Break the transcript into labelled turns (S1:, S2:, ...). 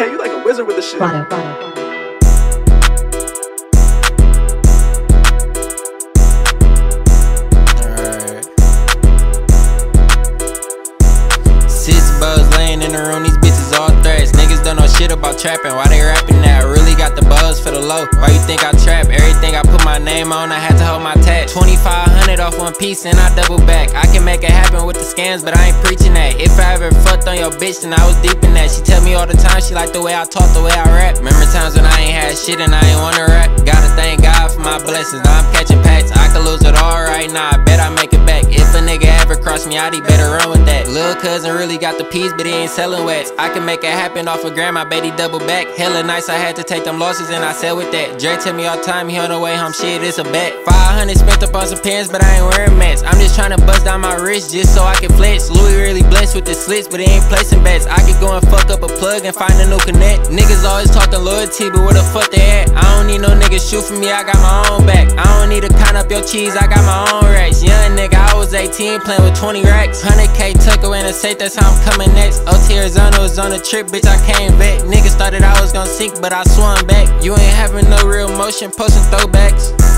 S1: DK, you like a wizard with the shit.
S2: Grotto, grotto.
S3: Alright. Six bugs laying in the room, these bitches all threats. Niggas don't know shit about trapping, why they rapping that? Really got the buzz for the low. Why you think I trap? Everything I put my name on, I had to hold my tag. 2500 off one piece and I double back. I can make it happen with the scams, but I ain't preaching that. If I ever fucked on your bitch, then I was deep in that. She tell me all the time she like the way I talk, the way I rap. Remember times when I ain't had shit and I ain't wanna rap? Gotta he better run with that. Lil' cousin really got the peas, but he ain't selling wax. I can make it happen off a gram. I bet he double back. Hella nice, I had to take them losses and I sell with that. Dre tell me all the time he on the way home. Shit, it's a bet. 500 spent up on some pants, but I ain't wearing mats. I'm just trying to bust down my wrist just so I can flex. Louis really blessed with the slits, but he ain't placing bets. I could go and fuck up a plug and find a new connect. Niggas always talking loyalty, but where the fuck they at? I don't need no niggas shoot for me, I got my own back. I don't need to count up your cheese, I got my own racks. Young nigga, I was 18 playing with 20 racks. 100k tuck away in a safe, that's how I'm coming next. OT Arizona was on a trip, bitch, I came back. Niggas started I was gonna sink, but I swung back. You ain't having no real motion, posting throwbacks.